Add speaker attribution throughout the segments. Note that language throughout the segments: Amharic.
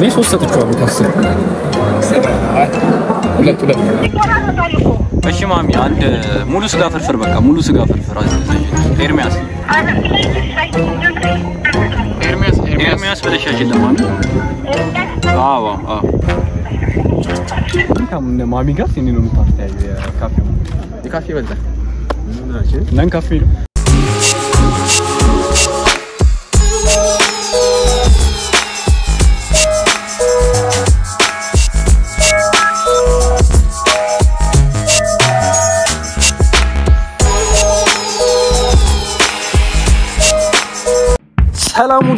Speaker 1: እኔ ሶስት ሰጥቼዋለሁ
Speaker 2: ሁለት
Speaker 3: እሺ ማሚ፣ አንድ ሙሉ ስጋ ፍርፍር በቃ ሙሉ ስጋ ፍርፍር አዘዘኝ። ኤርሚያስ
Speaker 2: ኤርሚያስ ኤርሚያስ
Speaker 3: ያችልም ማሚ። አዎ አዎ
Speaker 1: ማሚ ጋር ሲኒ ነው የምታስተያዩ የካፌ
Speaker 2: ይበልጣል።
Speaker 1: ነን ካፌ ነው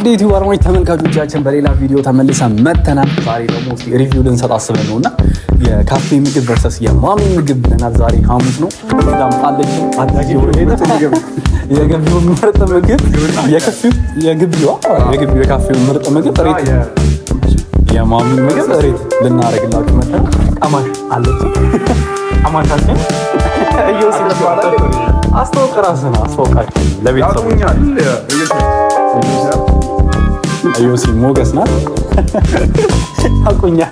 Speaker 1: ውድ ዩቲዩብ ተመልካቾቻችን በሌላ ቪዲዮ ተመልሰን መጥተናል። ዛሬ ደግሞ review ልንሰጥ አስበን ነው እና የካፌ ምግብ versus የማሚ ምግብ ብለናል። ዛሬ ሐሙስ ነው። በጣም አለች አዳጊ ምርጥ ምግብ የግቢዋ የግቢው የካፌው ምርጥ ምግብ rate የማሚ ምግብ rate ልናደርግላችሁ መጥተናል። ቀማሽ አለች ቀማሻችን አስተዋውቅ ራስህን አስተዋውቃችሁ ለቤተሰቡ አዮሲ ሞገስ ናት። አቁኛል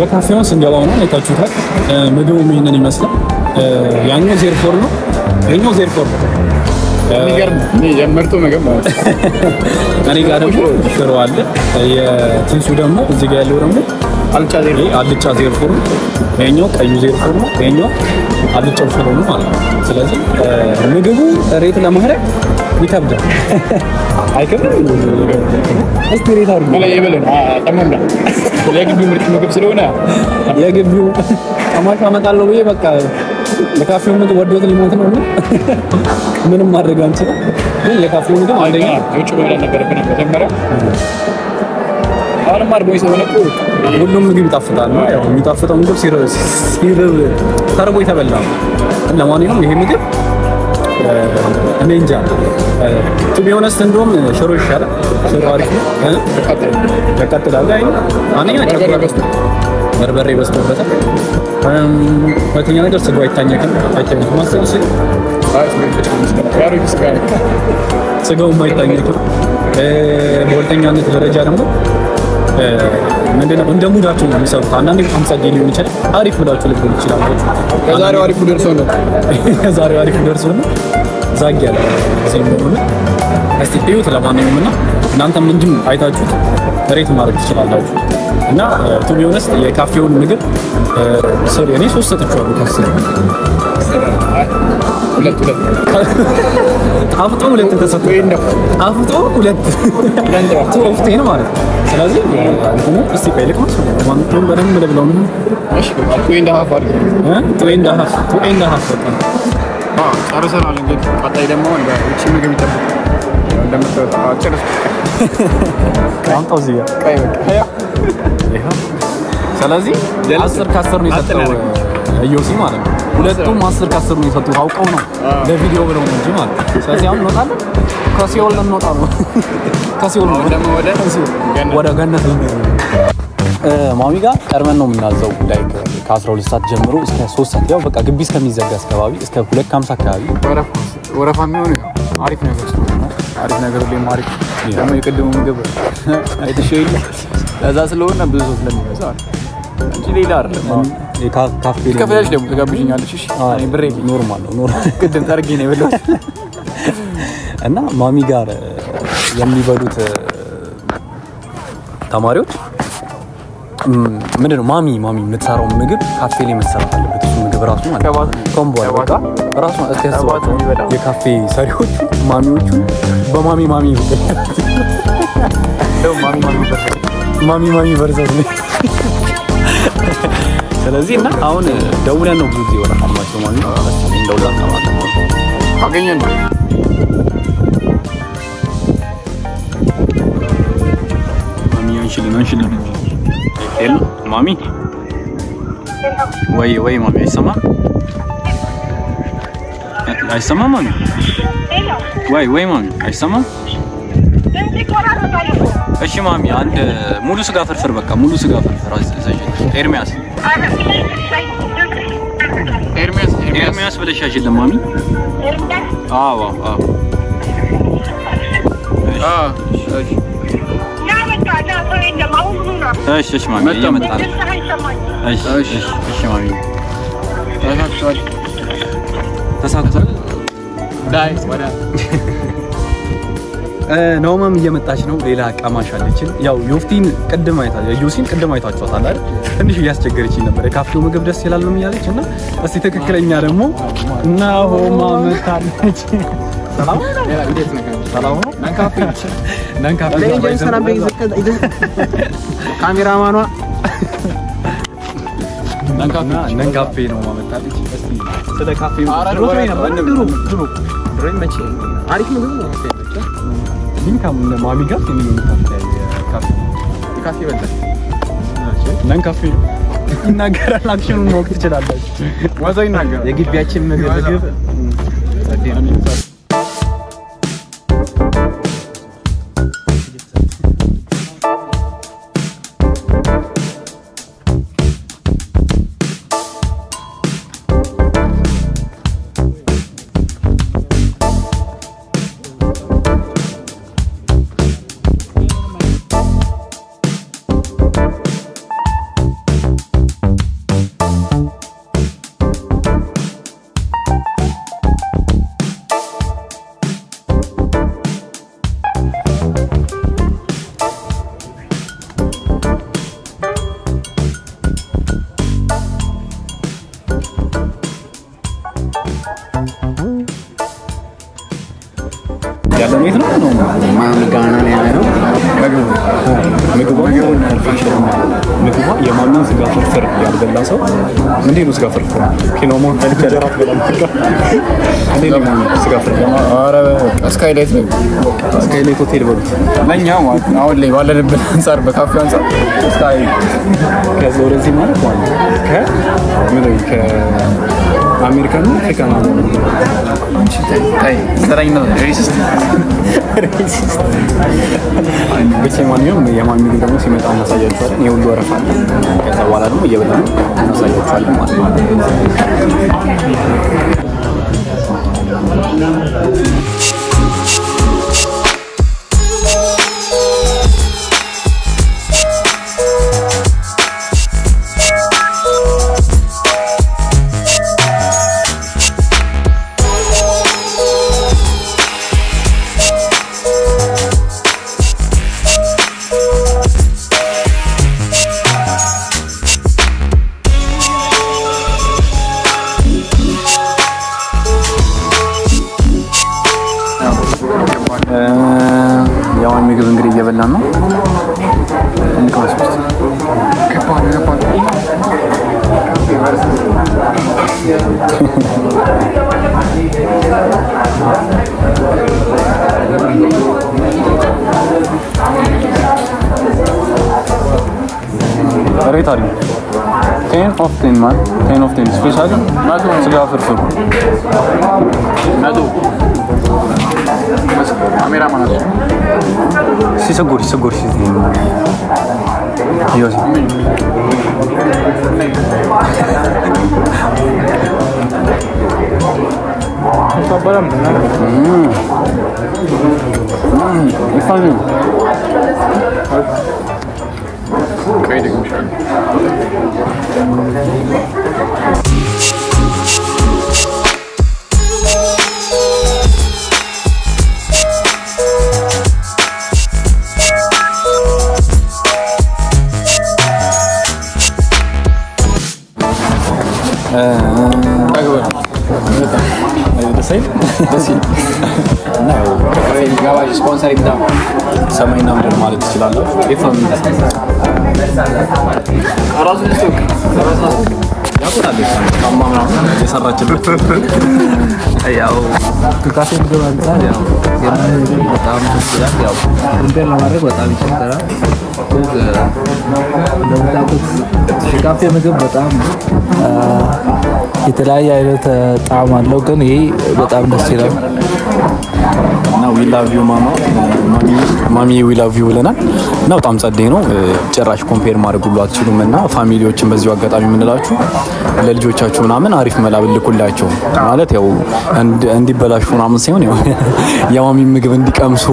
Speaker 1: የካፌውን ስንገባው ነው አይታችሁታል። ምግቡም ይህንን ይመስላል። ያኛው ዜር ፎር ነው፣ ይኸኛው ዜር ፎር ነው።
Speaker 2: እኔ
Speaker 1: ጋር ደግሞ ሽሮ አለ። የትንሱ ደግሞ እዚህ ጋር ያለው ደግሞ
Speaker 2: አልጫ
Speaker 1: ዜር ፎር ነው። ይኸኛው ቀዩ ዜር ፎር ነው። ይኸኛው አልጫው ሽሮ ነው ማለት ነው። ስለዚህ ምግቡ ሬት ለማድረግ ይከብዳል። አይከብድም? እስቲ ሬት አድርጉ።
Speaker 2: በላይ የበለን ጠመምዳ የግቢው ምርጥ ምግብ ስለሆነ
Speaker 1: የግቢው ቀማሽ አመጣለሁ ብዬ በቃ የካፌው ምግብ ወዶት ሊሞት ነው እና ምንም ማድረግ አንችልም። ግን የካፌው ምግብ አንደኛ
Speaker 2: የውጭ መብላት ነበረብን መጀመሪያ። አሁንም አድርጎኝ ስለሆነ እኮ
Speaker 1: ሁሉም ምግብ ይጣፍጣል ነው ያው የሚጣፍጠው ምግብ ሲር- ሲርብ ተርቦ የተበላ ለማንኛውም ይሄ ምግብ እኔ እንጃ። to be honest እንደውም ሽሮ ይሻላል። ሽሮ አሪፍ ነው። አይ አንደኛ
Speaker 2: በርበሬ
Speaker 1: ጨጓራ
Speaker 2: በዝቶ
Speaker 1: በርበሬ በዝቶበታል። ሁለተኛ ነገር ስጋው አይታኘክም። አይታኘክም። ማሰብ ስጋ
Speaker 2: ያሮ ስጋ
Speaker 1: ስጋውም አይታኘክም። እ፣ በሁለተኛነት ደረጃ ደግሞ ምንድነው እንደ ሙዳችሁ ነው የሚሰሩት። አንዳንዴ ሃምሳ ጌ ሊሆን ይችላል። አሪፍ ብላችሁ ልትሆን ይችላል።
Speaker 2: ከዛሬው አሪፉ ደርሶ ነው።
Speaker 1: ዛሬው አሪፍ ደርሶ ነው ዛግ ያለ እንደሆነ እስቲ እዩት። ለማንኛውም እና እናንተም እንዲሁ አይታችሁት rate ማድረግ ትችላላችሁ። እና to be honest የካፌውን ምግብ ስር እኔ ሶስት ሰጥቼዋለሁ ከአስር
Speaker 2: ሁለት ሁለት
Speaker 1: አፍጦ ሁለት ተሰጥቶ አፍጦ ሁለት ሶፍቴን ማለት ነው። ስለዚህ እንትኑ እስቲ ቆይ ልቅመስ ማንቱን በደንብ ልብለው። ነው
Speaker 2: እሺ two and half አድርግ
Speaker 1: two and half two and በቃ።
Speaker 2: አዎ ጨርሰናል። እንግዲህ ቀጣይ ደግሞ ውጭ ምግብ ይጠብቅ እንደምታወጣ ጨርስ
Speaker 1: አምጣው እዚህ ጋር።
Speaker 2: okay በቃ።
Speaker 1: ስለዚህ አስር ከአስር ነው የሰጠው እዮሲ ማለት ነው። ሁለቱም አስር ከአስር ነው የሰጡት አውቀው ነው ለቪዲዮ ብለው ነው እንጂ ማለት ነው። ስለዚህ አሁን እንወጣለን። ከሲኦል ልንወጣ ነው። ከሲኦል
Speaker 2: ወደ ገነት።
Speaker 1: ልንሄድ ነው። ማሚ ጋር ቀድመን ነው የምናዘው like ከ12 ሰዓት ጀምሮ እስከ 3 ሰዓት ያው በቃ ግቢ እስከሚዘጋ አካባቢ እስከ 2 ከ50 አካባቢ
Speaker 2: ወረፋ ያው አሪፍ ነገር አሪፍ ነገር ሁሌም አሪፍ ደግሞ የቅድሙ ምግብ አይተሽው የለ ለዛ ስለሆነ ብዙ ሰው ስለሚበዛ እንጂ ሌላ አይደለም። ከፈለሽ ደግሞ ትጋብዥኛለሽ። እሺ
Speaker 1: አይ፣
Speaker 2: እኔ ብሬ
Speaker 1: normal ነው normal
Speaker 2: ቅድም ጠርጌ ነው የበላሁት።
Speaker 1: እና ማሚ ጋር የሚበሉት ተማሪዎች ምንድን ነው ማሚ ማሚ የምትሰራው ምግብ ካፌ ላይ መሰራት አለበት። እሱ ምግብ ራሱ በቃ ራሱ እስኪ ያስባቸው የካፌ ሰሪዎቹ ማሚዎቹ በማሚ ማሚ
Speaker 2: ማሚ ማሚ
Speaker 1: በርዘት ነው። ስለዚህ እና አሁን ደውለን ነው ብዙ ጊዜ ወደ ማሚ እንደውላት ነው። ማለት ነው።
Speaker 2: አገኘን ነው።
Speaker 3: ማሚ አንሽልን አንሽልን ሄሎ ማሚ? ወይ ወይ ማሚ አይሰማም እ- አይሰማም ማሚ ወይ ወይ ማሚ አይሰማም እሺ ማሚ አንድ ሙሉ ስጋ ፍርፍር በቃ ሙሉ ስጋ ፍርፍር አዘዘኝ ኤርሚያስ
Speaker 2: ኤርሚያስ ኤርሚያስ
Speaker 3: ኤርሚያስ ብለሽ ያዥልን ማሚ አዎ አዎ አዎ
Speaker 2: አ እሺ
Speaker 3: እሺ እሺ ማሚ እየመጣ ነው እሺ
Speaker 2: እሺ።
Speaker 3: እሺ እሺ ማሚ
Speaker 2: ተሳክቷል።
Speaker 1: ተሳክቷል።
Speaker 2: ዳይ ወደ
Speaker 1: ናውማም እየመጣች ነው። ሌላ ቀማሽ አለችን። ያው ዮፍቲን ቅድም አይታ ዮሲን ቅድም አይታችኋታል አይደል? ትንሽ እያስቸገረችኝ ነበር። የካፌው ምግብ ደስ ይላል ነው እያለች እና እስቲ ትክክለኛ ደግሞ ናሆማ መታለች። ሰላም ሰላም ነው።
Speaker 2: ካሜራማኗ
Speaker 1: ነን ካፌ ማመጣለች። ስለ ካፌ
Speaker 2: ኧረ
Speaker 1: ድሮ
Speaker 2: ወሬ
Speaker 1: ነበር
Speaker 2: ነበር።
Speaker 1: ድሮ ድሮ ድሮ መቼ
Speaker 2: አሪፍ ምግብ ነው
Speaker 1: ግን ከምን ማሚ ጋር የሚሆን ካፌ
Speaker 2: ካፌ
Speaker 1: ነን ይናገራል። አክሽኑን ማወቅ ትችላላችሁ።
Speaker 2: ይናገራል
Speaker 1: የግቢያችን ምግብ ምግብ ያለ ቤት ነው? ነው
Speaker 2: ማሚ ጋና ነው። ያለ ነው
Speaker 1: ምግቧ ምግቧ የማሚን ስጋ ፍርፍር ያልበላ ሰው እንዴት ነው ስጋ ፍርፍር? ኪኖሞ እንጀራ ትበላለህ? እንዴት ነው ማሚ ስጋ ፍርፍር?
Speaker 2: ኧረ ስካይ ላይት ነው።
Speaker 1: ስካይላይት ሆቴል በሉት።
Speaker 2: ለእኛ ማለት ነው አሁን ላይ ባለንበት አንጻር በካፌ አንጻር ስካይ
Speaker 1: ከዛ ወደዚህ ማለት ማለት ነው ከ ምን ነው ከአሜሪካ ነው አፍሪካ ነው ብቻ ማንኛውም የማሚ ደግሞ ሲመጣ እናሳያችኋለን። የሁሉ ወረፋ አለ። ከዛ በኋላ ደግሞ እየበላ እናሳያችኋለን ማለት ነው። tarih. 10 of 10 man. 10 of 10. فيش حاجة؟ نادو سجاها
Speaker 2: فرفور. نادو. بس
Speaker 1: عميرة ما نادو. سي سجوري
Speaker 2: سجوري سي دين. يوزي. طبرا من
Speaker 1: هنا. امم. امم. Bem de Agora.
Speaker 2: Aí eu
Speaker 1: sei?
Speaker 4: Assim. Não. Ele gava sponsor ibda. Samay nam der malet silalo. Ifam da. ራሱ ምግብ በጣም ደስ ለማድረግ በጣም ይቸገራል። የካፌ ምግብ በጣም የተለያየ አይነት ጣዕም አለው። ግን ይሄ በጣም ደስ ይላል።
Speaker 1: እና we love you ማማ ማሚ we love you ብለናል እና በጣም ጸደይ ነው። ጭራሽ compare ማድረግ ሁሉ አትችሉም። እና family ዎችን በዚሁ አጋጣሚ የምንላችሁ ለልጆቻችሁ ምናምን አሪፍ መላ ብልኩላቸው ማለት ያው እንዲበላሹ ምናምን ሳይሆን የማሚ ምግብ እንዲቀምሱ